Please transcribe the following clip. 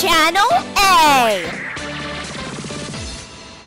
channel